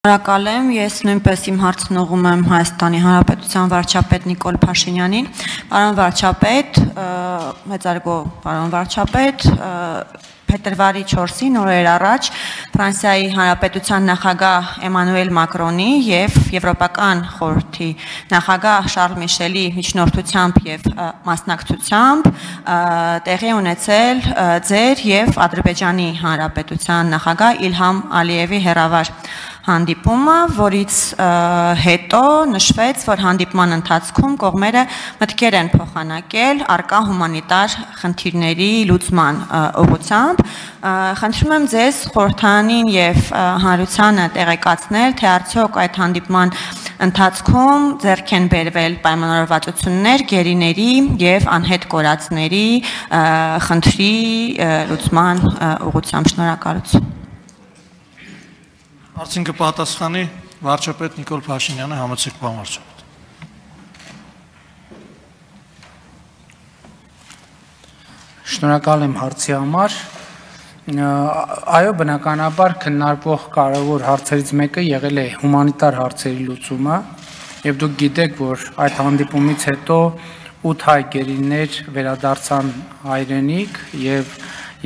Շնորհակալ եմ։ Ես նույնպես իմ հարցն ուղում եմ Հայաստանի Հանրապետության վարչապետ Նիկոլ Փաշինյանին։ Պարոն վարչապետ, մեծարգո պարոն վարչապետ, փետրվարի 4-ին օրեր առաջ Ֆրանսիայի Հանրապետության նախագահ Էմանուել Մակրոնի եւ Եվրոպական խորհրդի նախագահ Շարլ Միշելի միջնորդությամբ եւ մասնակցությամբ տեղի ունեցել ձեր եւ Ադրբեջանի Հանրապետության նախագահ Իլհամ Ալիևի հերավար հանդիպումը, որից հետո նշվեց, որ հանդիպման ընթացքում կողմերը մտքեր են փոխանակել արկա հումանիտար խնդիրների լուծման ուղղությամբ։ Խնդրում եմ ձեզ խորհրդանին եւ հանրությանը տեղեկացնել, թե արդյոք այդ հանդիպման ընթացքում ձեռք են բերվել պայմանավորվածություններ գերիների եւ անհետ կորածների խնդրի լուծման ուղղությամբ շնորհակալություն։ Հարցին կպատասխանի վարչապետ Նիկոլ Փաշինյանը համեցեք բան վարչապետ։ Շնորհակալ եմ հարցի համար։ Այո, բնականաբար քննարկվող կարևոր հարցերից մեկը եղել է հումանիտար հարցերի լուծումը, եւ դուք գիտեք, որ այդ հանդիպումից հետո 8 հայ գերիներ վերադարձան հայրենիք եւ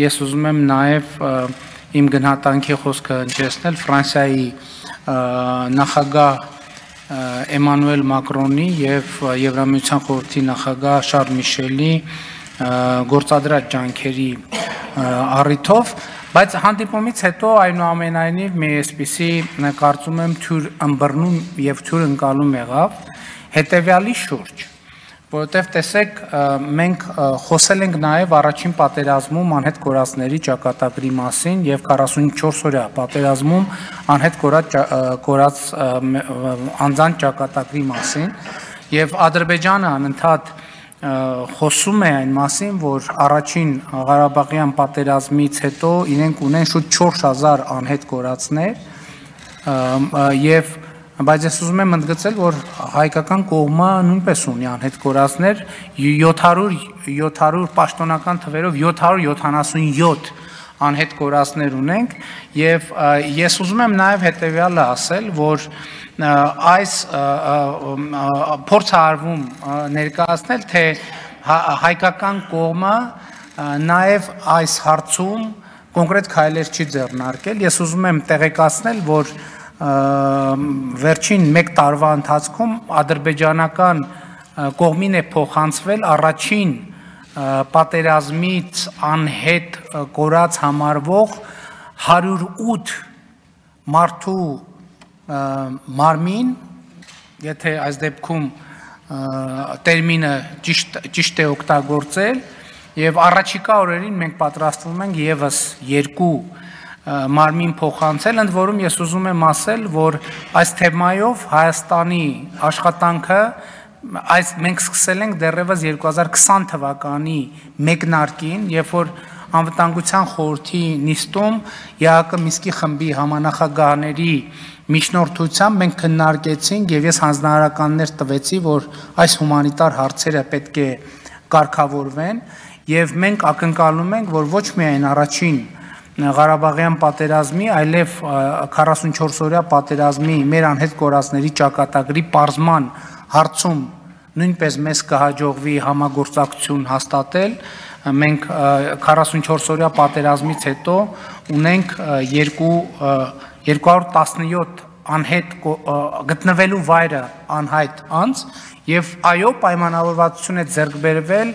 ես ուզում եմ նաեւ և իմ գնահատանքի խոսքը հնչեցնել Ֆրանսիայի նախագահ Էմանուել Մակրոնի եւ Եվրամիության խորհրդի նախագահ Շարլ Միշելի գործադրած ջանքերի առիթով բայց հանդիպումից հետո այնուամենայնիվ մի էսպիսի կարծում եմ թյուր ըմբռնում եւ թյուր ընկալում եղավ. հետեւյալի շուրջ որովհետև տեսեք մենք խոսել ենք նաև առաջին պատերազմում անհետ կորածների ճակատագրի մասին եւ 44 օրյա պատերազմում անհետ կորած կորած անձանց ճակատագրի մասին եւ Ադրբեջանը անընդհատ խոսում է այն մասին, որ առաջին Ղարաբաղյան պատերազմից հետո իրենք ունեն շուտ 4000 անհետ կորածներ եւ բայց ես ուզում եմ ընդգծել, որ հայկական կողմը նույնպես ունի անհետ կորածներ 700 700 պաշտոնական թվերով 777 անհետ կորածներ ունենք եւ ես ուզում եմ նաեւ հետեւյալը ասել, որ այս փորձը արվում ներկայացնել, թե հա-, հայկական կողմը նաեւ այս հարցում կոնկրետ քայլեր չի ձեռնարկել։ Ես ուզում եմ տեղեկացնել, որ վերջին 1 տարվա ընթացքում ադրբեջանական կողմին է փոխանցվել առաջին պատերազմից անհետ կորած համարվող 108 մարդու մարմին, եթե այս դեպքում տերմինը ճիշտ ճիշտ է օգտագործել, եւ առաջիկա օրերին մենք պատրաստվում ենք եւս երկու մարմին փոխանցել, ընդ որում ես ուզում եմ ասել, որ այս թեմայով Հայաստանի աշխատանքը այս մենք սկսել ենք դեռևս 2020 թվականի մեկնարկին, երբ որ անվտանգության խորհրդի նիստում ԵԱԿ Միսկի խմբի համանախագահների միջնորդությամբ մենք քննարկեցինք եւ ես հանձնարարականներ տվեցի, որ այս հումանիտար հարցերը պետք է կարգավորվեն եւ մենք ակնկալում ենք, որ ոչ միայն առաջին Ղարաբաղյան պատերազմի, այլև 44 օրյա պատերազմի մեր անհետ կորածների ճակատագրի պարզման հարցում նույնպես մեզ կհաջողվի համագործակցություն հաստատել։ Մենք 44 օրյա պատերազմից հետո ունենք 2 217 անհետ գտնվելու վայրը անհայտ անց եւ այո պայմանավորվածություն է ձեռք բերվել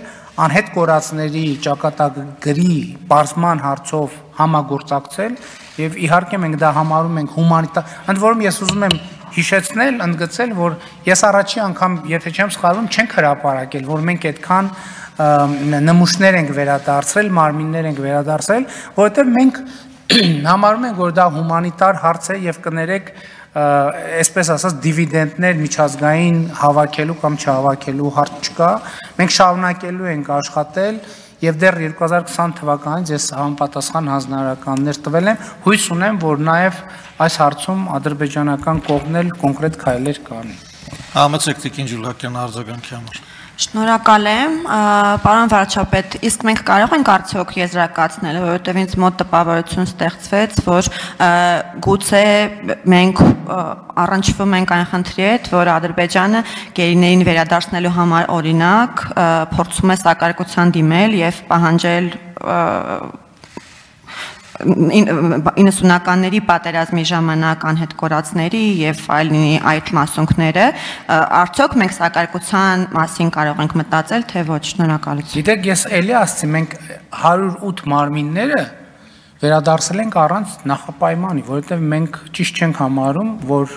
անհետ կորածների ճակատագրի բարձման հարցով համագործակցել եւ իհարկե մենք դա համարում ենք հումանիտար ընդ որում ես ուզում եմ հիշեցնել, ընդգծել, որ ես առաջի անգամ, եթե չեմ սխալվում, չենք հրապարակել, որ մենք այդքան նմուշներ ենք վերադարձրել, մարմիններ ենք վերադարձրել, որովհետև մենք համարում ենք, որ դա հումանիտար հարց է եւ կներեք այսպես ասած դիվիդենդներ միջազգային հավաքելու կամ չհավաքելու հարց չկա։ Մենք շարունակելու ենք աշխատել եւ դեռ 2020 թվականից ես համապատասխան հանձնարարականներ տվել եմ։ Հույս ունեմ, որ նաեւ այս հարցում ադրբեջանական կողմն էլ կոնկրետ քայլեր կանի։ Համեցեք Տիկին Ջուլակյան արձագանքի համար։ Շնորհակալ եմ, պարոն վարչապետ, իսկ մենք կարող ենք արդյոք եզրակացնել, որովհետև ինձ մոտ տպավորություն ստեղծվեց, որ գուցե մենք առնչվում ենք այն խնդրի հետ, որ Ադրբեջանը գերիներին վերադարձնելու համար օրինակ փորձում է սակարկության դիմել եւ պահանջել 90-ականների պատերազմի ժամանակ անհետ կորածների եւ այլնի այդ մասունքները արդյոք մենք սակարկության մասին կարող ենք մտածել թե ոչ շնորհակալություն Գիտեք ես էլի ասացի մենք 108 մարմինները վերադարձել ենք առանց նախապայմանի որովհետեւ մենք ճիշտ չենք համարում որ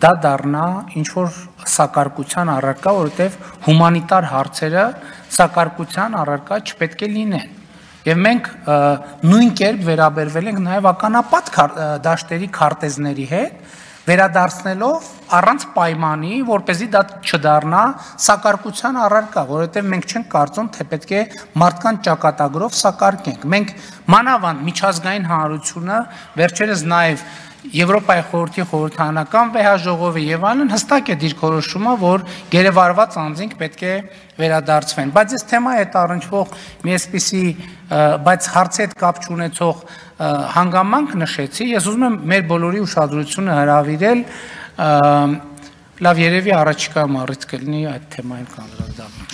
դա դառնա ինչ որ սակարկության առարկա որովհետեւ հումանիտար հարցերը սակարկության առարկա չպետք է լինեն Եվ մենք նույն կերպ վերաբերվել ենք նաև ականապատ դաշտերի քարտեզների հետ, վերադարձնելով առանց պայմանի, որ เป զի դա չդառնա սակարկության առարկա, որովհետև մենք չենք կարծում, թե պետք է մարդկան ճակատագրով սակարկենք։ Մենք մանավանդ միջազգային հանրությունը վերջերս նաև Եվրոպայի խորհրդի խորհրդանական վեհաժողովը եւ այլն հստակ է դիրքորոշումը, որ գերեվարված անձինք պետք է վերադարձվեն։ Բայց այս թեմայի հետ առնչվող մի էսպիսի բայց հարցի հետ կապ չունեցող հանգամանք նշեցի, ես ուզում եմ մեր բոլորի ուշադրությունը հրավիրել լավ երևի առաջիկա առիթ կլինի այդ թեմային կանդրադառնալ։